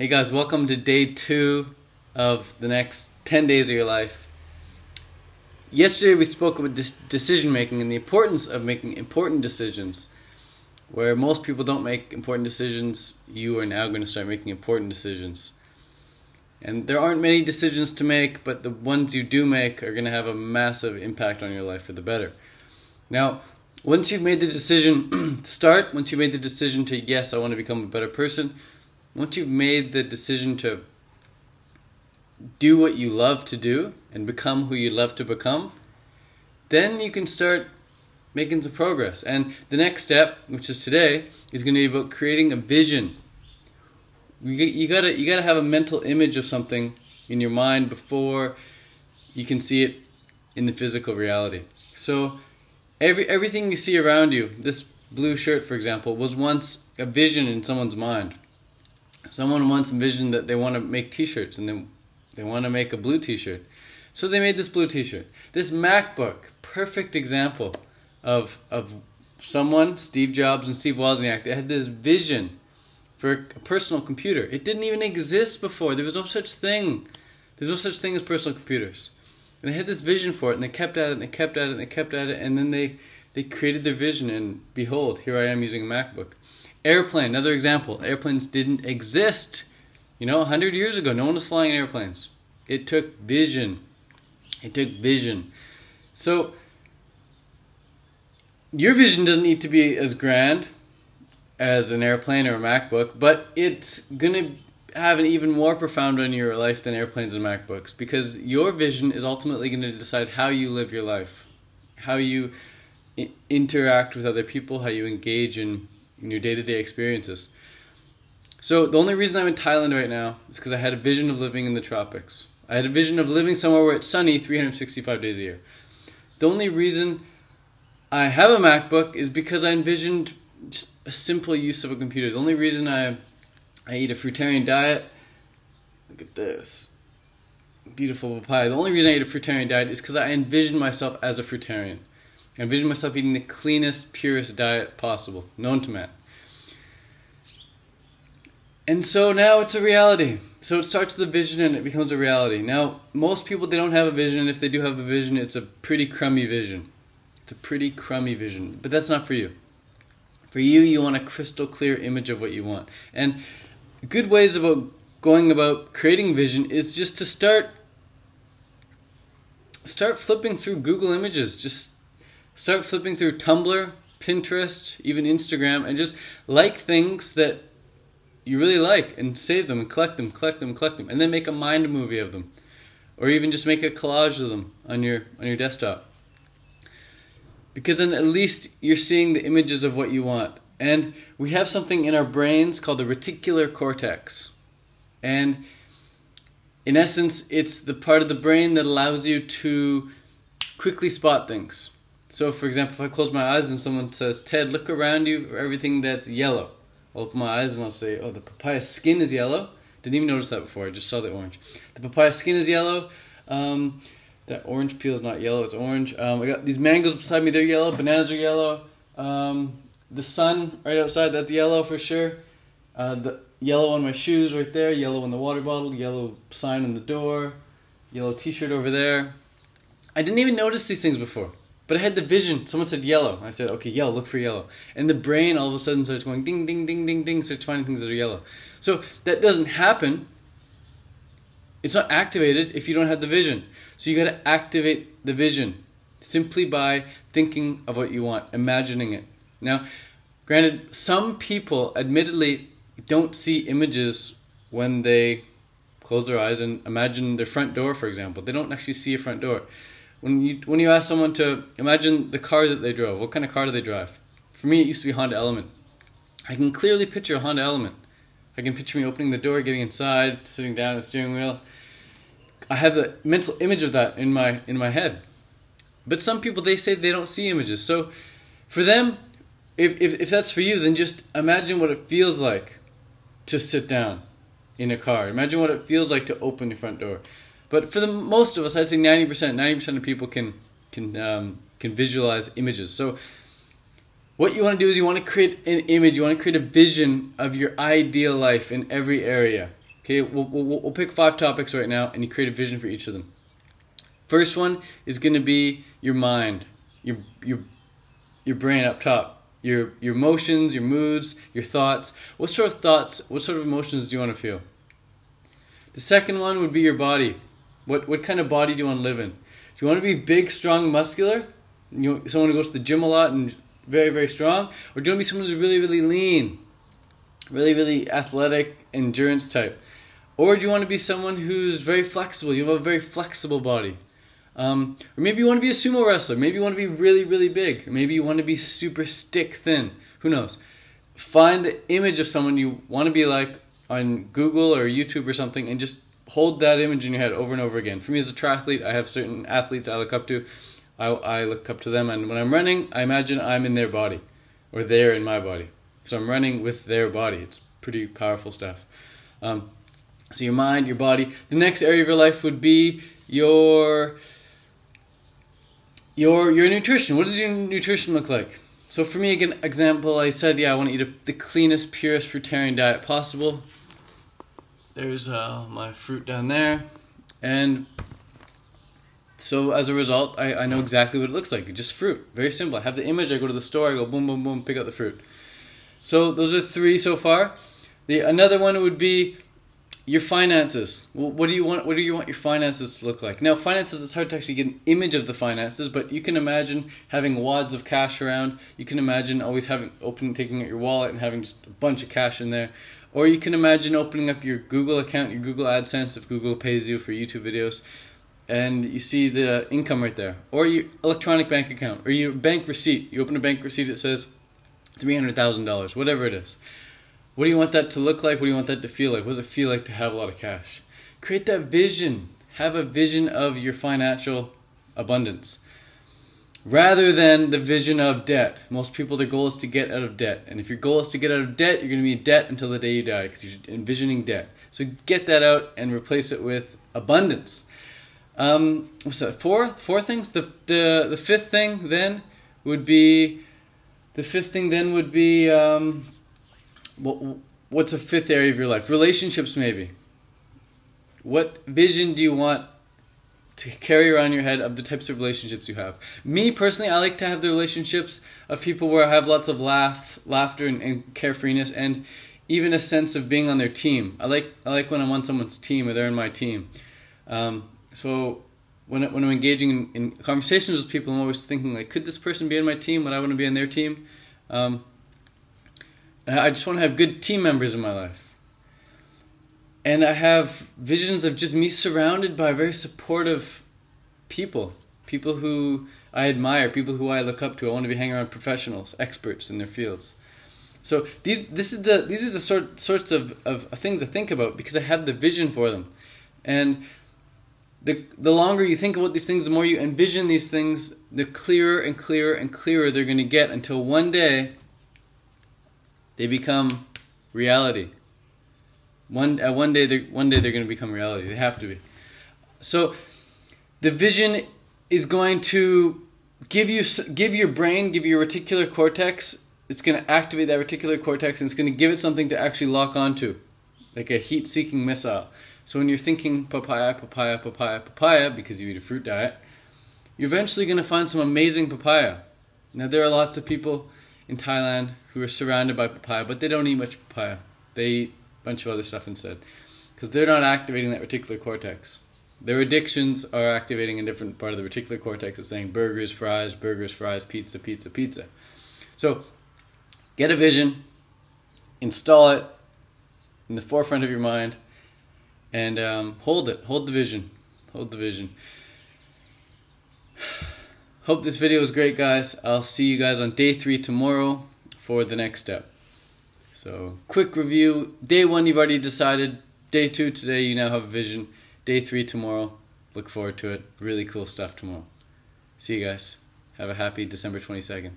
Hey guys, welcome to day two of the next 10 days of your life. Yesterday we spoke about decision making and the importance of making important decisions. Where most people don't make important decisions, you are now going to start making important decisions. And there aren't many decisions to make, but the ones you do make are going to have a massive impact on your life for the better. Now, once you've made the decision to start, once you've made the decision to, yes, I want to become a better person, once you've made the decision to do what you love to do and become who you love to become, then you can start making some progress. And the next step, which is today, is going to be about creating a vision. You, gotta you gotta have a mental image of something in your mind before you can see it in the physical reality. So every everything you see around you, this blue shirt, for example, was once a vision in someone's mind. Someone once envisioned that they want to make T-shirts and they they want to make a blue T-shirt, so they made this blue T-shirt. This MacBook, perfect example of of someone, Steve Jobs and Steve Wozniak. They had this vision for a personal computer. It didn't even exist before. There was no such thing. There's no such thing as personal computers. And they had this vision for it, and they kept at it, and they kept at it, and they kept at it, and then they they created their vision, and behold, here I am using a MacBook. Airplane, another example. Airplanes didn't exist. You know, 100 years ago, no one was flying airplanes. It took vision. It took vision. So, your vision doesn't need to be as grand as an airplane or a MacBook, but it's going to have an even more profound on your life than airplanes and MacBooks because your vision is ultimately going to decide how you live your life, how you interact with other people, how you engage in in your day to day experiences. So the only reason I'm in Thailand right now is because I had a vision of living in the tropics. I had a vision of living somewhere where it's sunny 365 days a year. The only reason I have a MacBook is because I envisioned just a simple use of a computer. The only reason I I eat a fruitarian diet, look at this beautiful papaya. The only reason I eat a fruitarian diet is because I envisioned myself as a fruitarian. I envision myself eating the cleanest, purest diet possible, known to man. And so now it's a reality. So it starts with a vision and it becomes a reality. Now, most people they don't have a vision, and if they do have a vision, it's a pretty crummy vision. It's a pretty crummy vision. But that's not for you. For you, you want a crystal clear image of what you want. And good ways about going about creating vision is just to start start flipping through Google Images. Just Start flipping through Tumblr, Pinterest, even Instagram, and just like things that you really like and save them and collect them, collect them, collect them, and then make a mind movie of them. Or even just make a collage of them on your on your desktop. Because then at least you're seeing the images of what you want. And we have something in our brains called the reticular cortex. And in essence, it's the part of the brain that allows you to quickly spot things. So, for example, if I close my eyes and someone says, Ted, look around you for everything that's yellow. I'll open my eyes and I'll say, oh, the papaya skin is yellow. Didn't even notice that before. I just saw the orange. The papaya skin is yellow. Um, that orange peel is not yellow, it's orange. Um, I got these mangoes beside me, they're yellow. Bananas are yellow. Um, the sun right outside, that's yellow for sure. Uh, the yellow on my shoes right there, yellow on the water bottle, yellow sign on the door, yellow t shirt over there. I didn't even notice these things before. But I had the vision. Someone said yellow. I said, okay, yellow, look for yellow. And the brain all of a sudden starts going ding, ding, ding, ding, ding, starts finding things that are yellow. So that doesn't happen. It's not activated if you don't have the vision. So you got to activate the vision simply by thinking of what you want, imagining it. Now, granted, some people admittedly don't see images when they close their eyes and imagine their front door, for example. They don't actually see a front door when you when you ask someone to imagine the car that they drove, what kind of car do they drive? For me, it used to be Honda Element. I can clearly picture a Honda Element. I can picture me opening the door, getting inside, sitting down at the steering wheel. I have the mental image of that in my in my head. But some people they say they don't see images. So for them, if, if, if that's for you, then just imagine what it feels like to sit down in a car. Imagine what it feels like to open your front door. But for the most of us, I'd say ninety percent, ninety percent of people can can um, can visualize images. So what you want to do is you want to create an image, you want to create a vision of your ideal life in every area. Okay, we'll, we'll, we'll pick five topics right now, and you create a vision for each of them. First one is going to be your mind, your your your brain up top, your your emotions, your moods, your thoughts. What sort of thoughts, what sort of emotions do you want to feel? The second one would be your body. What what kind of body do you want to live in? Do you want to be big, strong, muscular? You know, someone who goes to the gym a lot and very very strong, or do you want to be someone who's really really lean, really really athletic, endurance type? Or do you want to be someone who's very flexible? You have a very flexible body. Um, or maybe you want to be a sumo wrestler. Maybe you want to be really, really big. Maybe you want to be super stick thin. Who knows? Find the image of someone you want to be like on Google or YouTube or something and just hold that image in your head over and over again. For me as a triathlete, I have certain athletes I look up to. I, I look up to them, and when I'm running, I imagine I'm in their body or they're in my body. So I'm running with their body. It's pretty powerful stuff. Um, so your mind, your body. The next area of your life would be your your your nutrition. What does your nutrition look like? So for me, again, example, I said, yeah, I want to eat a, the cleanest, purest fruitarian diet possible. There's uh, my fruit down there, and so as a result, I, I know exactly what it looks like. Just fruit, very simple. I have the image. I go to the store. I go boom, boom, boom, pick out the fruit. So those are three so far. The another one would be your finances. What do you want? What do you want your finances to look like? Now, finances. It's hard to actually get an image of the finances, but you can imagine having wads of cash around. You can imagine always having opening, taking out your wallet and having just a bunch of cash in there. Or you can imagine opening up your Google account, your Google AdSense, if Google pays you for YouTube videos, and you see the income right there. Or your electronic bank account, or your bank receipt. You open a bank receipt, it says three hundred thousand dollars, whatever it is. What do you want that to look like? What do you want that to feel like? What does it feel like to have a lot of cash? Create that vision. Have a vision of your financial abundance rather than the vision of debt. Most people, their goal is to get out of debt. And if your goal is to get out of debt, you're going to be in debt until the day you die because you're envisioning debt. So get that out and replace it with abundance. Um, what's that? Four, four things. The, the, the fifth thing then would be, the fifth thing then would be, um, what, what's a fifth area of your life? Relationships, maybe. What vision do you want to carry around your head of the types of relationships you have? Me personally, I like to have the relationships of people where I have lots of laugh, laughter, and, and carefreeness, and even a sense of being on their team. I like I like when I'm on someone's team or they're in my team. Um, so when when I'm engaging in, in, conversations with people, I'm always thinking like, could this person be in my team? Would I want to be on their team? Um, I just want to have good team members in my life. And I have visions of just me surrounded by very supportive people, people who I admire, people who I look up to. I want to be hanging around professionals, experts in their fields. So these this is the these are the sort sorts of, of things I think about because I have the vision for them. And the the longer you think about these things, the more you envision these things, the clearer and clearer and clearer they're going to get until one day they become reality. One uh, one day they one day they're going to become reality. They have to be. So the vision is going to give you give your brain, give your reticular cortex. It's going to activate that reticular cortex and it's going to give it something to actually lock onto, like a heat-seeking missile. So when you're thinking papaya, papaya, papaya, papaya because you eat a fruit diet, you're eventually going to find some amazing papaya. Now there are lots of people in Thailand who are surrounded by papaya, but they don't eat much papaya. They eat bunch of other stuff instead. Because they're not activating that reticular cortex. Their addictions are activating a different part of the reticular cortex. It's saying burgers, fries, burgers, fries, pizza, pizza, pizza. So get a vision, install it in the forefront of your mind, and um, hold it. Hold the vision. Hold the vision. Hope this video was great, guys. I'll see you guys on day three tomorrow for the next step. So, quick review. Day one, you've already decided. Day two, today, you now have a vision. Day three, tomorrow. Look forward to it. Really cool stuff tomorrow. See you guys. Have a happy December 22nd.